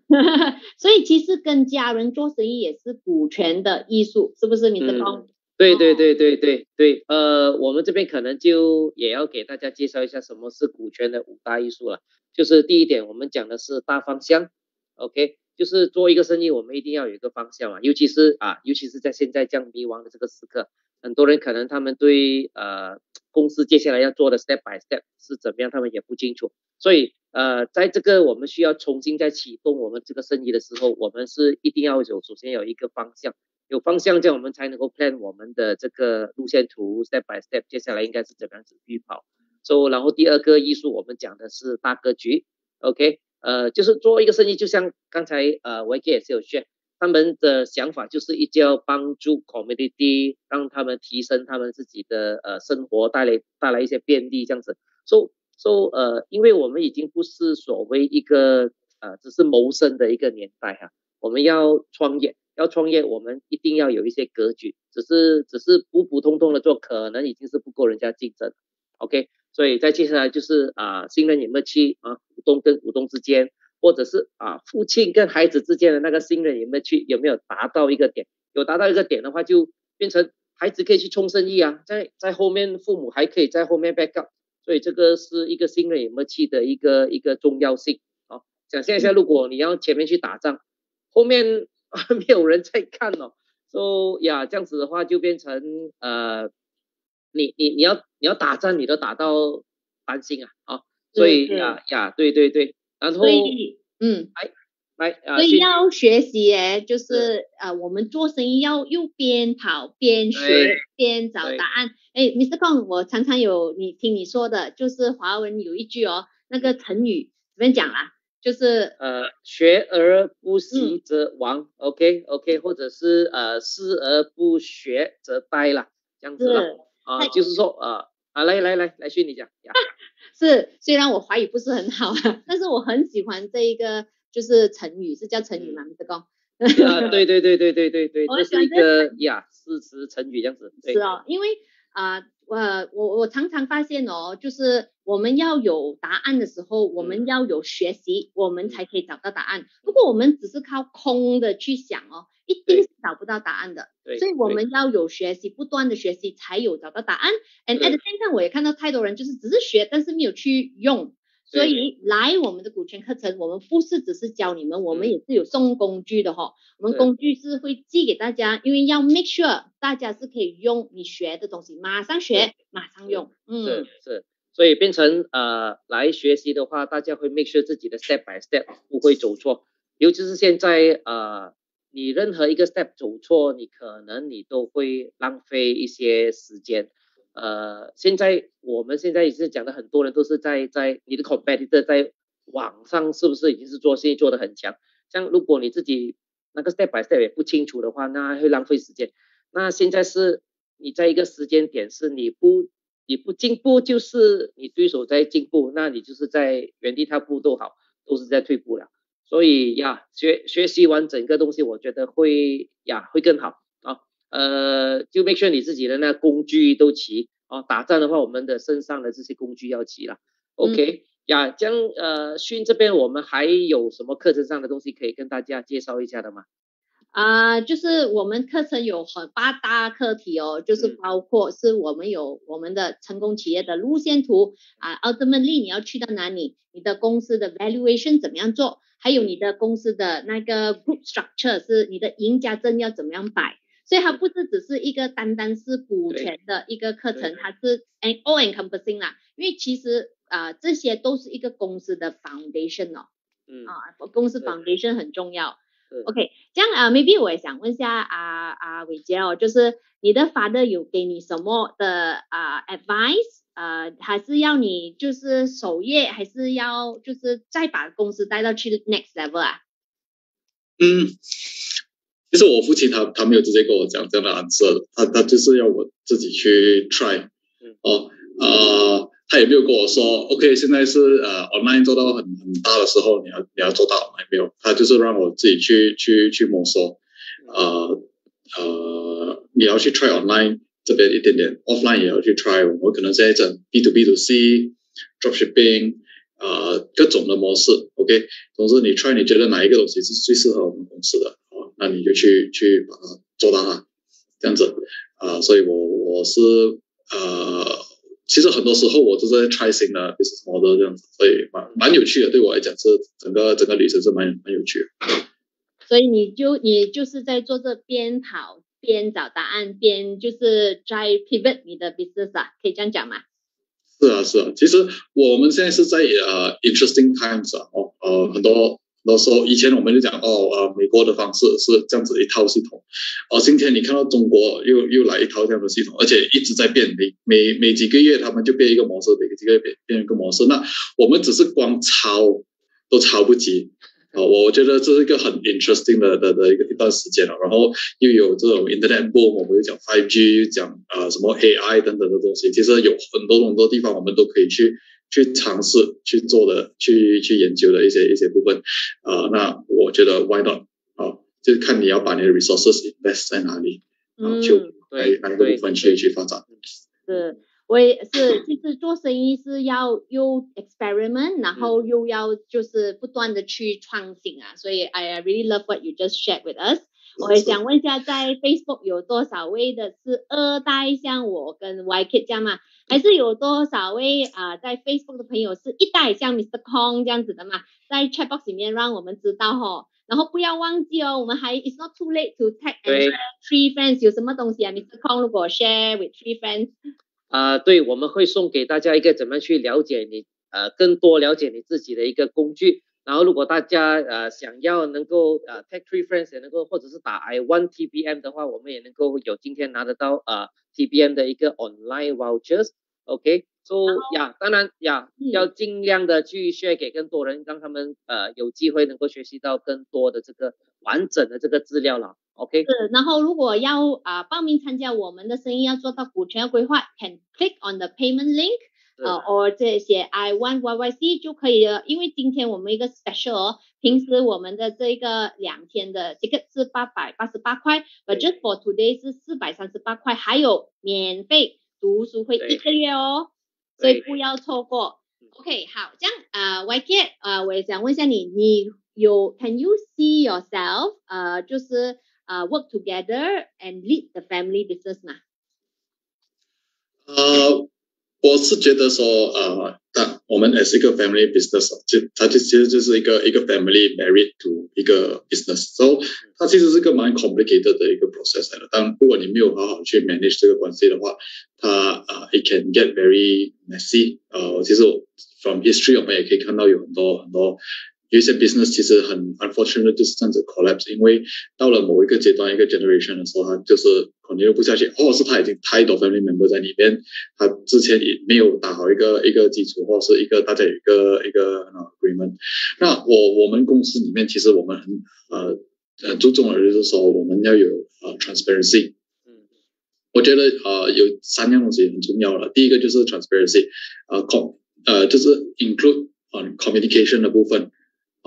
所以其实跟家人做生意也是股权的艺术，是不是，米嗯德峰？对对对对对对，呃，我们这边可能就也要给大家介绍一下什么是股权的五大艺术了。就是第一点，我们讲的是大方向，OK，就是做一个生意，我们一定要有一个方向嘛，尤其是啊，尤其是在现在这样迷茫的这个时刻，很多人可能他们对呃公司接下来要做的 step by step 是怎么样，他们也不清楚，所以呃，在这个我们需要重新再启动我们这个生意的时候，我们是一定要有首先有一个方向。有方向，这样我们才能够 plan 我们的这个路线图，step by step，接下来应该是怎么样子预跑。so 然后第二个艺术，我们讲的是大格局，OK，呃，就是做一个生意，就像刚才呃 y k 也是有说，他们的想法就是一定要帮助 community，让他们提升他们自己的呃生活，带来带来一些便利这样子。so so 呃，因为我们已经不是所谓一个呃只是谋生的一个年代哈，我们要创业。要创业，我们一定要有一些格局，只是只是普普通通的做，可能已经是不够人家竞争。OK，所以再接下来就是啊，信任有没有去啊，股东跟股东之间，或者是啊，父亲跟孩子之间的那个信任有没有去，有没有达到一个点？有达到一个点的话，就变成孩子可以去冲生意啊，在在后面父母还可以在后面 back up，所以这个是一个信任有没有去的一个一个重要性啊。想象一下，如果你要前面去打仗，后面。没有人在看哦，说呀，这样子的话就变成呃，你你你要你要打仗，你都打到担心啊啊，所以呀呀，对对对，然后嗯，来来啊，所以要学习诶，就是呃，我们做生意要又边跑边学边找答案。哎，Mr. Kong，我常常有你听你说的，就是华文有一句哦，那个成语怎么讲啦？就是呃，学而不习则亡，OK OK，或者是呃，思而不学则殆啦，这样子了啊，就是说呃啊，来来来来，训你讲，是虽然我华语不是很好，但是我很喜欢这一个就是成语，是叫成语吗？这个。啊，对对对对对对对，这是一个呀，诗词成语这样子，是哦，因为啊。我我我常常发现哦，就是我们要有答案的时候，我们要有学习，我们才可以找到答案。如果我们只是靠空的去想哦，一定是找不到答案的。所以我们要有学习，不断的学习，才有找到答案。And at the same time，我也看到太多人就是只是学，但是没有去用。所以来我们的股权课程，我们不是只是教你们，我们也是有送工具的哈。我们工具是会寄给大家，因为要 make sure 大家是可以用你学的东西，马上学，马上用。嗯，是是，所以变成呃来学习的话，大家会 make sure 自己的 step by step 不会走错，尤其是现在呃你任何一个 step 走错，你可能你都会浪费一些时间。呃，现在我们现在也是讲的，很多人都是在在你的 competitor 在网上是不是已经是做生意做的很强？像如果你自己那个 step by step 也不清楚的话，那会浪费时间。那现在是你在一个时间点是你不你不进步，就是你对手在进步，那你就是在原地踏步都好，都是在退步了。所以呀，学学习完整个东西，我觉得会呀会更好。呃，就 make sure 你自己的那工具都齐啊。打仗的话，我们的身上的这些工具要齐了。OK，呀，将呃训这边我们还有什么课程上的东西可以跟大家介绍一下的吗？啊，就是我们课程有很八大课题哦，就是包括是我们有我们的成功企业的路线图啊，ultimately 你要去到哪里，你的公司的 valuation 怎么样做，还有你的公司的那个 group structure 是你的赢家证要怎么样摆。所以它不是只是一个单单是股权的一个课程，它是 an all encompassing 啦。因为其实啊，这些都是一个公司的 foundation 哦。嗯。啊，公司 foundation 很重要。OK，这样啊，maybe 我也想问一下啊啊伟杰哦，就是你的 father 有给你什么的啊 advice？呃，还是要你就是守业，还是要就是再把公司带到去 next level 啊？嗯。其实我父亲他他没有直接跟我讲这样的暗示，他他就是要我自己去 try，哦，呃，他也没有跟我说，OK，现在是呃 online 做到很很大的时候，你要你要做到，没有，他就是让我自己去去去摸索，呃呃，你要去 try online 这边一点点，offline 也要去 try，我可能在整 B to B to C，dropshipping，呃，各种的模式，OK，总之你 try，你觉得哪一个东西是最适合我们公司的？那你就去去把它做到它，这样子啊，所以我我是呃，其实很多时候我都在 try 新的 business model 这样子，所以蛮蛮有趣的，对我来讲是整个整个旅程是蛮蛮有趣的。所以你就你就是在做这边跑边找答案边就是在 pivot 你的 business 啊，可以这样讲吗？是啊是啊，其实我们现在是在呃 interesting times 啊，哦呃很多。那时候以前我们就讲哦呃美国的方式是这样子一套系统，而今天你看到中国又又来一套这样的系统，而且一直在变，每每每几个月他们就变一个模式，每几个月变变一个模式。那我们只是光抄都抄不及啊！我觉得这是一个很 interesting 的的的一个一段时间了。然后又有这种 internet boom，我们又讲 5G，讲啊什么 AI 等等的东西，其实有很多很多地方我们都可以去。去尝试去做的，去去研究的一些一些部分，呃，那我觉得 why not 啊，就是看你要把你的 resources invest 在哪里，然后就来哪个部分去去发展。是，我也是，就是做生意是要又 experiment，然后又要就是不断的去创新啊，所以 I really love what you just shared with us。我也想问一下，在 Facebook 有多少位的是二代，像我跟 YK 这样吗？还是有多少位啊，在 Facebook 的朋友是一代，像 Mr. Kong 这样子的嘛？在 Chat Box 里面让我们知道哈。然后不要忘记哦，我们还 It's not too late to tag and share three friends。有什么东西啊，Mr. Kong？如果 share with three friends？啊，对，我们会送给大家一个怎么去了解你，呃，更多了解你自己的一个工具。然后，如果大家呃想要能够呃 take three friends 也能够，或者是打 I one TBM 的话，我们也能够有今天拿得到呃 TBM 的一个 online vouchers，OK，so 呀，当然呀，要尽量的去 share 给更多人，让他们呃有机会能够学习到更多的这个完整的这个资料了，OK。是，然后如果要啊报名参加我们的生意，要做到股权规划，can click on the payment link。呃，或这些 I want YYC 就可以了，因为今天我们一个 special，平时我们的这个两天的这个是八百八十八块，but just for today 是四百三十八块，还有免费读书会一个月哦，所以不要错过。OK，好，这样啊，YK，呃，我也想问一下你，你有 Can you see yourself，呃，就是呃 work together and lead the family business 吗？呃。我是觉得说，呃，但我们也是一个 family business，就它就其实就是一个一个 family married to 一个 business，so 它其实是个蛮 complicated 的一个 process 来的。但如果你没有好好去 manage 这个关系的话，它啊，it can get very messy。呃，其实 from history 我们也可以看到有很多很多。有一些 business 其实很 unfortunate 就是这样子 collapse，因为到了某一个阶段一个 generation 的时候，他就是可能又不下去，或者是他已经太多 family member 在里边，他之前也没有打好一个一个基础，或者是一个大家一个一个 agreement。那我我们公司里面其实我们很呃呃注重的就是说我们要有呃 transparency。嗯，我觉得呃有三样东西很重要了，第一个就是 transparency，呃 com 呃就是 include on communication 的部分。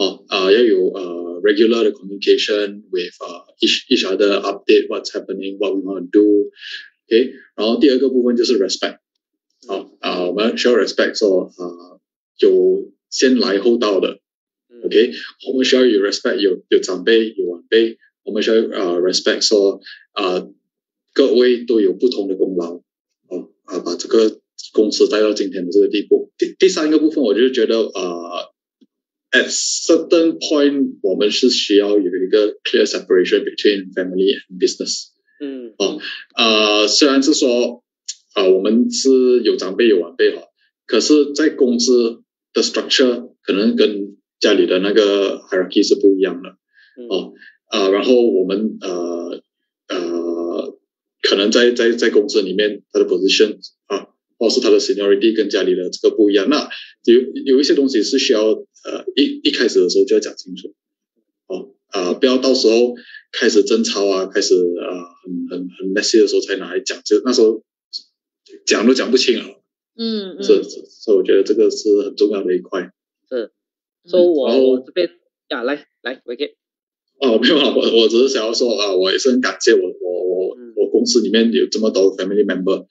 哦，呃，要有呃 regular 的 communication with 呃 each each other update what's happening what we want to do，OK，然后第二个部分就是 respect，好啊，我们需要 respect 说啊有先来后到的，OK，我们需要有 respect 有有长辈有晚辈，我们需要呃 respect 说啊各位都有不同的功劳，哦啊把这个公司带到今天的这个地步。第第三个部分，我就觉得呃。 At certain point，我们是需要有一个 clear separation between family and business。嗯，哦，呃，虽然是说，啊，我们是有长辈有晚辈哈，可是，在公司的 structure 可能跟家里的那个 hierarchy 是不一样的。哦，啊，然后我们呃呃，可能在在在公司里面，他的 position 啊。或是他的 seniority 跟家里的这个不一样，那有有一些东西是需要呃一一开始的时候就要讲清楚，哦啊不要到时候开始争吵啊，开始啊很很很 messy 的时候才拿来讲，就那时候讲都讲不清了。嗯嗯。是是，所以我觉得这个是很重要的一块。是。所以我这边呀，来来，o k 哦，没有啊，我我只是想要说啊，我也是很感谢我我我我公司里面有这么多 family member。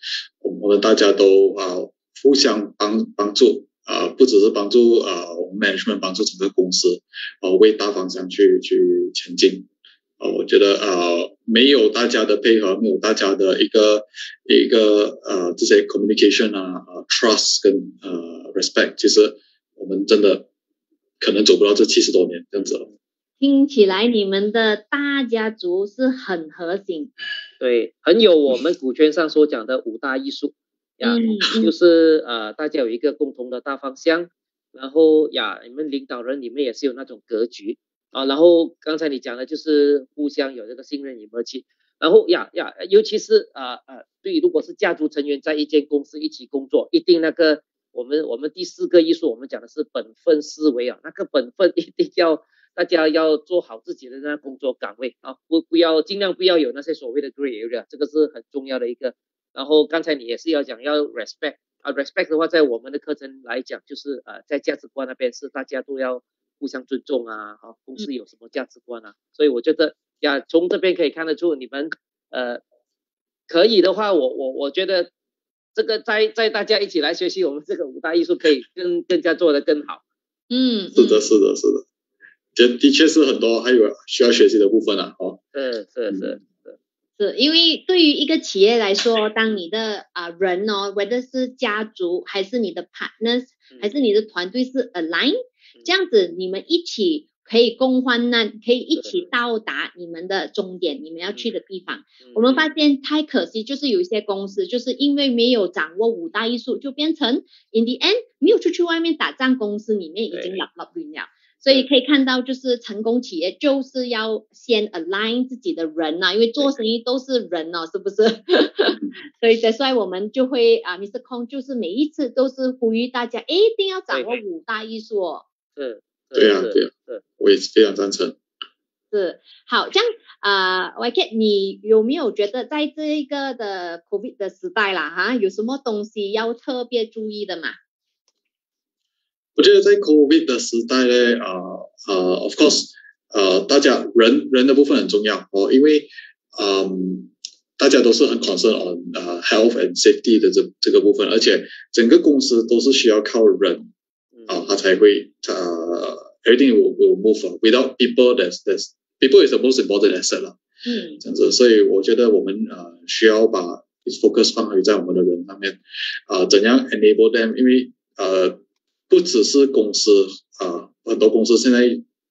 我们大家都啊互相帮帮助啊，不只是帮助啊我们 management 帮助整个公司啊为大方向去去前进。啊，我觉得啊没有大家的配合，没有大家的一个一个呃这些 communication 啊、呃 trust 跟呃 respect，其实我们真的可能走不到这七十多年这样子了。听起来你们的大家族是很核心，对，很有我们股权上所讲的五大艺术呀，就是呃大家有一个共同的大方向，然后呀你们领导人你们也是有那种格局啊，然后刚才你讲的就是互相有这个信任与默契，然后呀呀尤其是呃呃对，如果是家族成员在一间公司一起工作，一定那个我们我们第四个艺术我们讲的是本分思维啊，那个本分一定要。大家要做好自己的那工作岗位啊，不不要尽量不要有那些所谓的 grey area，这个是很重要的一个。然后刚才你也是要讲要 respect 啊，respect 的话，在我们的课程来讲，就是呃在价值观那边是大家都要互相尊重啊，好，公司有什么价值观啊，所以我觉得呀，从这边可以看得出你们呃可以的话，我我我觉得这个在在大家一起来学习我们这个五大艺术，可以更更加做得更好。嗯，是的，嗯是的，是的，的的确是很多还有需要学习的部分啊。哦，是是是。是因为对于一个企业来说，当你的啊、人哦，whether 是家族还是你的 partners，、嗯还是你的团队是 align，、这样子你们一起可以共患难，可以一起到达你们的终点，你们要去的地方。嗯我们发现太可惜，就是有一些公司就是因为没有掌握五大艺术，就变成 in the end 没有出去外面打仗，公司里面已经对老老乱了。所以可以看到，就是成功企业就是要先 align 自己的人呐、因为做生意都是人哦，是不是？所以所以我们就会啊，Mr. Kong 就是每一次都是呼吁大家，哎一定要掌握五大艺术哦。是，对啊，对啊是，我也是非常赞成。是好，这样啊 y k 你有没有觉得在这一个的 COVID 的时代啦，哈，有什么东西要特别注意的嘛？我觉得在 COVID 的时代呢，啊呃，of course，呃，大家人人的部分很重要哦，因为嗯，大家都是很 concern on 呃 health and safety 的这这个部分，而且整个公司都是需要靠人啊，嗯它才会呃 everything will will move on. without people that's that's people is the most important asset 啦。嗯这样子，所以我觉得我们呃需要把 focus 放回在我们的人上面，啊、怎样 enable them？因为呃 不只是公司啊、很多公司现在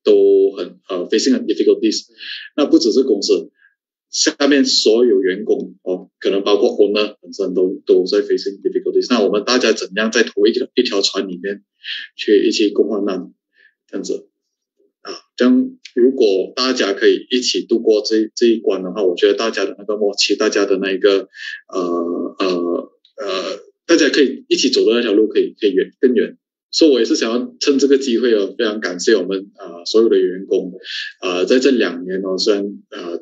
都很呃 facing difficulties，那不只是公司，下面所有员工哦，可能包括 owner 本身都都在 facing difficulties，那我们大家怎样在同一条一条船里面去一起共患难，这样子。啊，这样如果大家可以一起度过这这一关的话，我觉得大家的那个默契，大家的那一个呃呃呃，大家可以一起走的那条路可以可以远更远。所以我也是想要趁这个机会哦，非常感谢我们啊、所有的员工，啊，在这两年哦，虽然呃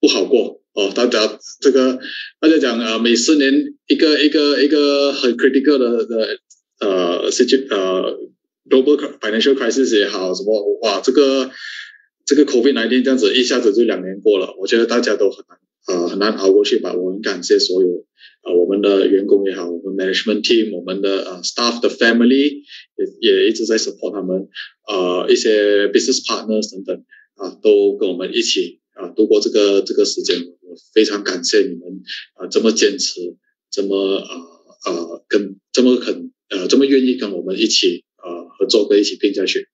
不好过哦，大家这个大家讲啊、每四年一个一个一个很 critical 的的呃 situ 呃 global financial crisis 也好，什么哇，这个这个 COVID 1 9这样子一下子就两年过了，我觉得大家都很难呃很难熬过去吧。我很感谢所有呃我们的员工也好，我们 management team，我们的呃 staff 的 family 也也一直在 support 他们，呃一些 business partners 等等啊、都跟我们一起啊、度过这个这个时间，我非常感谢你们啊、这么坚持，这么呃呃跟这么肯呃这么愿意跟我们一起呃合作跟一起拼下去。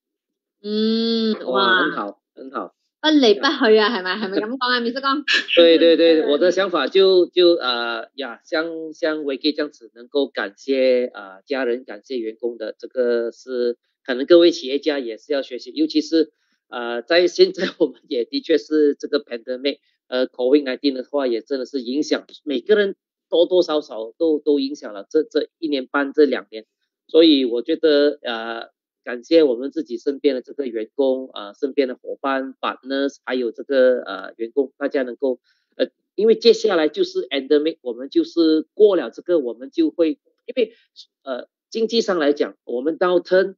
嗯，哇，很，好，很好。不離不去啊，係咪？係咪咁講啊，Mr. 江？对对对，我的想法就就呃呀，像像维 K 这样子，能够感谢啊、呃家人、感谢员工的，这个是可能各位企业家也是要学习，尤其是呃在现在我们也的确是这个 pandemic，呃 COVID 19的话也真的是影响每个人多多少少都都影响了这这一年半这两年，所以我觉得呃感谢我们自己身边的这个员工啊、呃身边的伙伴 partners，还有这个呃员工，大家能够呃，因为接下来就是 endemic，我们就是过了这个，我们就会因为呃经济上来讲，我们 downturn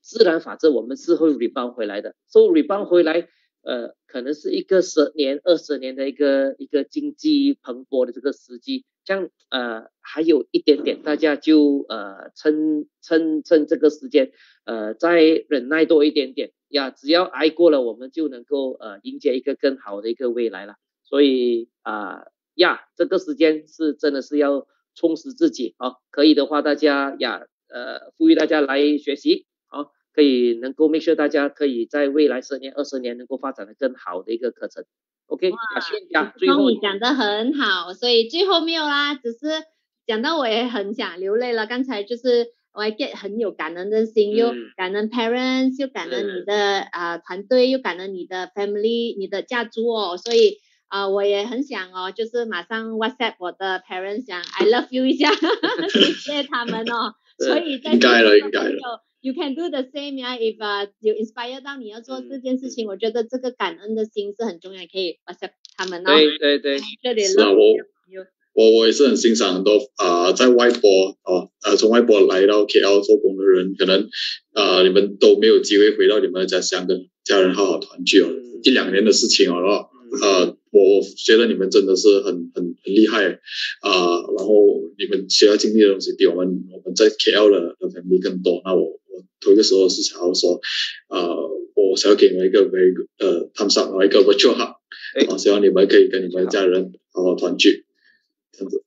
自然法则我们是会 rebound 回来的，so rebound 回来。呃，可能是一个十年、二十年的一个一个经济蓬勃的这个时机，这样呃还有一点点，大家就呃趁趁趁这个时间，呃再忍耐多一点点呀，只要挨过了，我们就能够呃迎接一个更好的一个未来了。所以啊呀，这个时间是真的是要充实自己啊，可以的话大家呀呃呼吁大家来学习啊，可以能够 make sure 大家可以在未来十年二十年能够发展的更好的一个课程。OK，哇啊，谢谢呀，最后你讲的很好，所以最后没有啦，只是讲到我也很想流泪了。刚才就是我还 get 很有感恩的心，又嗯感恩 parents，又感恩你的啊、团队，又感恩你的 family，你的家族哦，所以。啊、我也很想哦，就是马上 WhatsApp 我的 parents 讲 I love you 一下，谢谢他们哦。所以在应该了这个应该了朋友 You can do the same 呀，if you inspire 到你要做这件事情，我觉得这个感恩的心是很重要，可以 accept 他们哦。对对对，这里是啊我我我也是很欣赏很多啊、在外国哦呃从外国来到 KL 做工的人，可能呃你们都没有机会回到你们的家乡跟家人好好团聚哦，嗯一两年的事情哦，呃我我觉得你们真的是很很很厉害啊、然后你们需要经历的东西比我们我们在 KL 的的 family 更多。那我我头一个时候是想要说，呃，我想要给你们一个 very 呃 thumbs up，然后一个 virtual hug，哎啊，希望你们可以跟你们的家人好好团聚，这样子。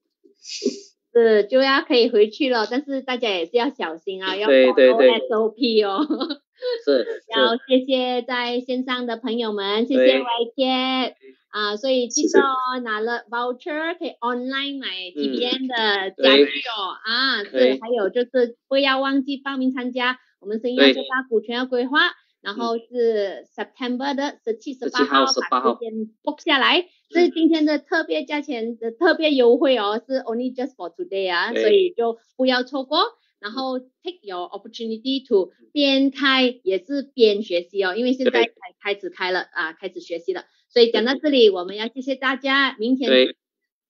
是就要可以回去了，但是大家也是要小心啊，要 follow SOP 哦。是 要，谢谢在线上的朋友们，谢谢 Y 姐啊，所以记得哦，拿了 voucher 可以 online 买 TBN 的对。家具哦，啊，是，对还有就是不要忘记报名参加我们生意要对。做大股权要规划，然后是 September 的十七、十八号号18把号时间 book 下来，这是今天的特别价钱的特别优惠哦，是 only just for today 啊，所以就不要错过。然后 take your opportunity to 边开也是边学习哦，因为现在才开始开了啊，开始学习了。所以讲到这里，我们要谢谢大家，明天对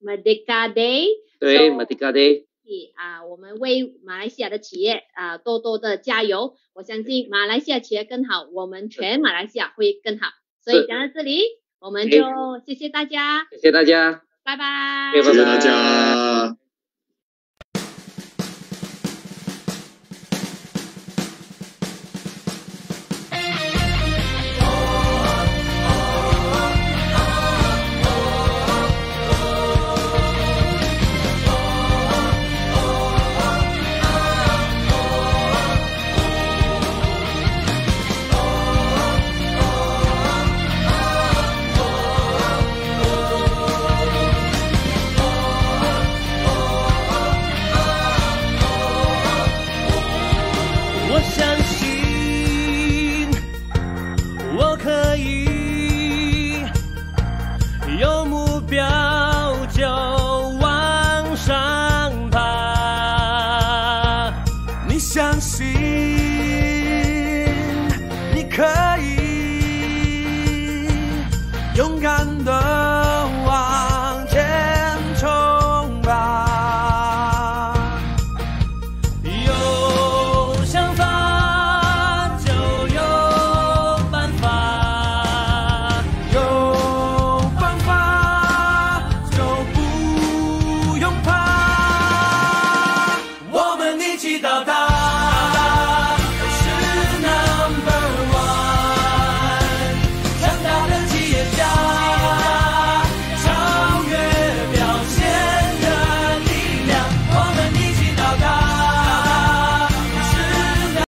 Merdeka Day，对卡的，啊，我们为马来西亚的企业啊多多的加油，我相信马来西亚企业更好，我们全马来西亚会更好。所以讲到这里，我们就谢谢大家，谢谢大家。拜拜。对拜拜谢谢大家。